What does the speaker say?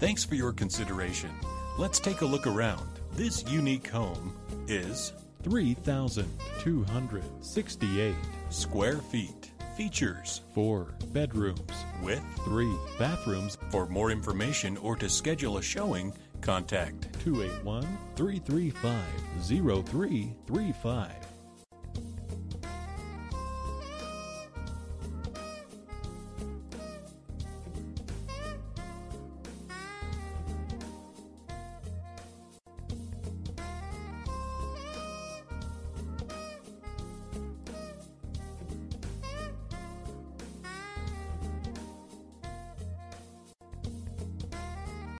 Thanks for your consideration. Let's take a look around. This unique home is 3,268 square feet. Features four bedrooms with three bathrooms. For more information or to schedule a showing, contact 281 335 0335.